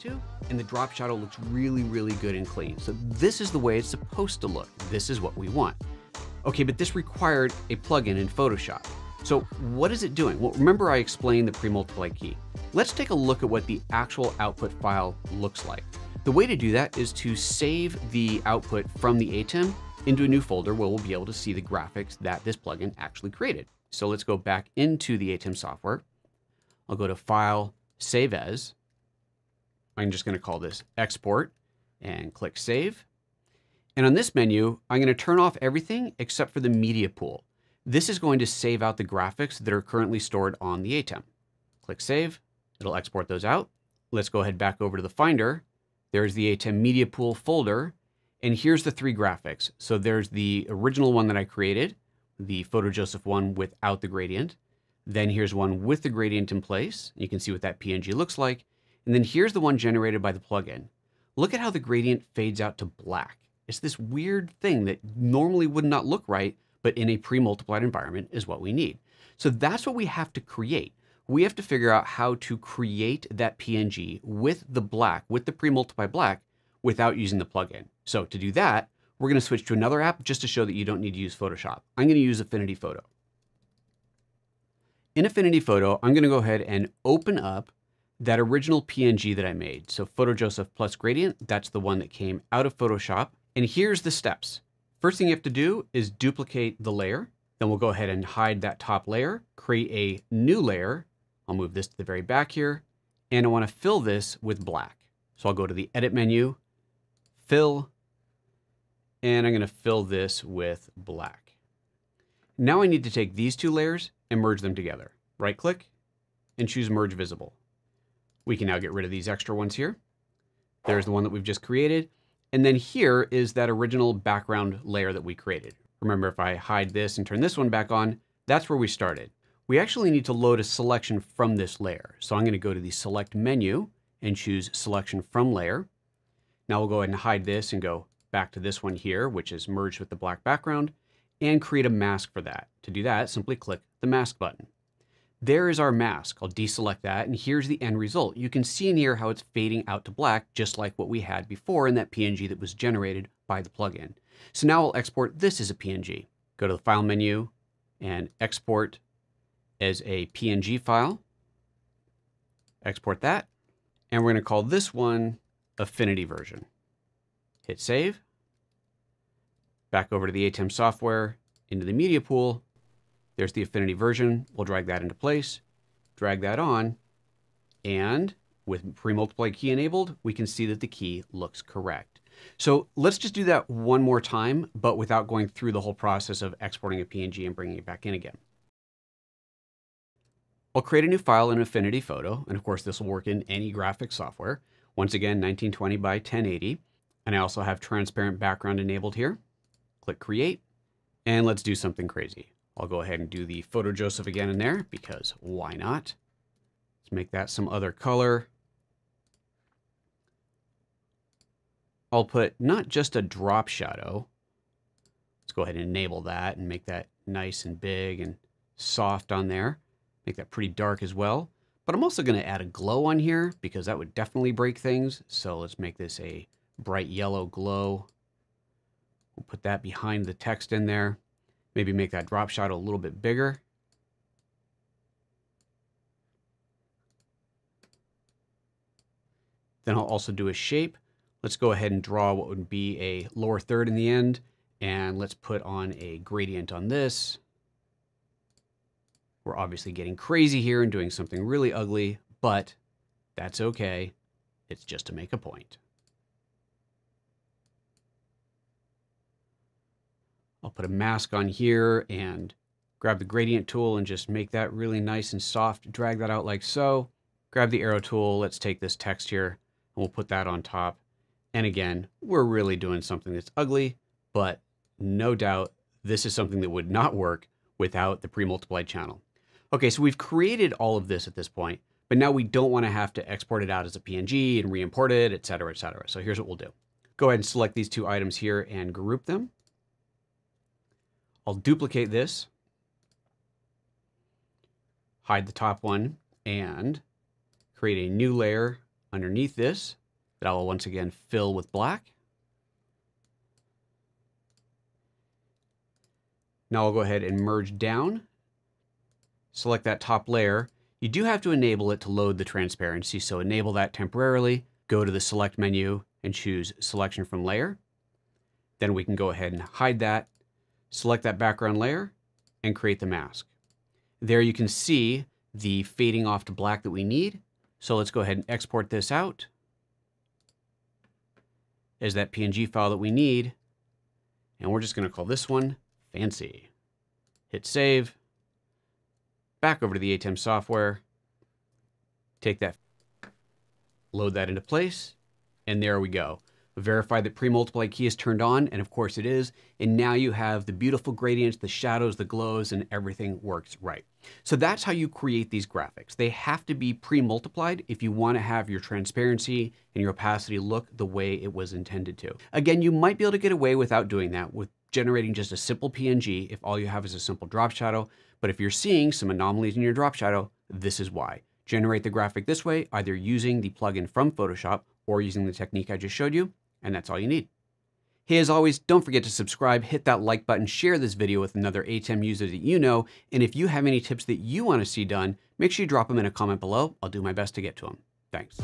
to, and the drop shadow looks really, really good and clean. So this is the way it's supposed to look. This is what we want. Okay, but this required a plugin in Photoshop. So what is it doing? Well, remember I explained the pre-multiply key. Let's take a look at what the actual output file looks like. The way to do that is to save the output from the ATEM into a new folder where we'll be able to see the graphics that this plugin actually created. So let's go back into the ATEM software. I'll go to File, Save As. I'm just going to call this Export and click Save. And on this menu, I'm going to turn off everything except for the media pool. This is going to save out the graphics that are currently stored on the ATEM. Click Save. It'll export those out. Let's go ahead back over to the Finder. There's the ATEM media pool folder. And here's the three graphics. So there's the original one that I created, the Photo Joseph one without the gradient. Then here's one with the gradient in place. You can see what that PNG looks like. And then here's the one generated by the plugin. Look at how the gradient fades out to black. It's this weird thing that normally would not look right, but in a pre-multiplied environment is what we need. So that's what we have to create. We have to figure out how to create that PNG with the black, with the pre-multiply black, without using the plugin. So to do that, we're going to switch to another app just to show that you don't need to use Photoshop. I'm going to use Affinity Photo. In Affinity Photo, I'm going to go ahead and open up that original PNG that I made. So PhotoJoseph plus gradient, that's the one that came out of Photoshop. And here's the steps. First thing you have to do is duplicate the layer. Then we'll go ahead and hide that top layer, create a new layer. I'll move this to the very back here. And I want to fill this with black. So I'll go to the edit menu, fill, and I'm going to fill this with black. Now I need to take these two layers and merge them together. Right click and choose merge visible. We can now get rid of these extra ones here. There's the one that we've just created. And then here is that original background layer that we created. Remember, if I hide this and turn this one back on, that's where we started. We actually need to load a selection from this layer. So I'm going to go to the select menu and choose selection from layer. Now we'll go ahead and hide this and go back to this one here, which is merged with the black background, and create a mask for that. To do that, simply click the mask button. There is our mask. I'll deselect that, and here's the end result. You can see in here how it's fading out to black, just like what we had before in that PNG that was generated by the plugin. So now I'll export this as a PNG. Go to the File menu and Export as a PNG file. Export that, and we're going to call this one Affinity version. Hit Save. Back over to the ATEM software, into the media pool, there's the Affinity version. We'll drag that into place, drag that on, and with pre-multiply key enabled, we can see that the key looks correct. So let's just do that one more time, but without going through the whole process of exporting a PNG and bringing it back in again. I'll create a new file in Affinity Photo, and of course this will work in any graphics software. Once again, 1920 by 1080. And I also have transparent background enabled here. Click Create, and let's do something crazy. I'll go ahead and do the Photo Joseph again in there because why not? Let's make that some other color. I'll put not just a drop shadow. Let's go ahead and enable that and make that nice and big and soft on there. Make that pretty dark as well. But I'm also going to add a glow on here because that would definitely break things. So let's make this a bright yellow glow. We'll put that behind the text in there. Maybe make that drop shadow a little bit bigger. Then I'll also do a shape. Let's go ahead and draw what would be a lower third in the end. And let's put on a gradient on this. We're obviously getting crazy here and doing something really ugly, but that's okay. It's just to make a point. I'll put a mask on here and grab the gradient tool and just make that really nice and soft. Drag that out like so. Grab the arrow tool. Let's take this text here and we'll put that on top. And again, we're really doing something that's ugly, but no doubt this is something that would not work without the pre-multiplied channel. Okay, so we've created all of this at this point, but now we don't want to have to export it out as a PNG and re-import it, et cetera, et cetera. So here's what we'll do. Go ahead and select these two items here and group them. I'll duplicate this, hide the top one, and create a new layer underneath this that I will once again fill with black. Now I'll go ahead and merge down, select that top layer. You do have to enable it to load the transparency, so enable that temporarily, go to the select menu and choose selection from layer. Then we can go ahead and hide that, select that background layer, and create the mask. There you can see the fading off to black that we need. So let's go ahead and export this out as that PNG file that we need. And we're just going to call this one fancy. Hit save. Back over to the ATEM software. Take that, load that into place, and there we go verify that pre-multiply key is turned on, and of course it is, and now you have the beautiful gradients, the shadows, the glows, and everything works right. So that's how you create these graphics. They have to be pre-multiplied if you want to have your transparency and your opacity look the way it was intended to. Again, you might be able to get away without doing that with generating just a simple PNG if all you have is a simple drop shadow, but if you're seeing some anomalies in your drop shadow, this is why. Generate the graphic this way, either using the plugin from Photoshop or using the technique I just showed you, and that's all you need. Hey, as always, don't forget to subscribe, hit that like button, share this video with another ATEM user that you know, and if you have any tips that you want to see done, make sure you drop them in a comment below. I'll do my best to get to them. Thanks.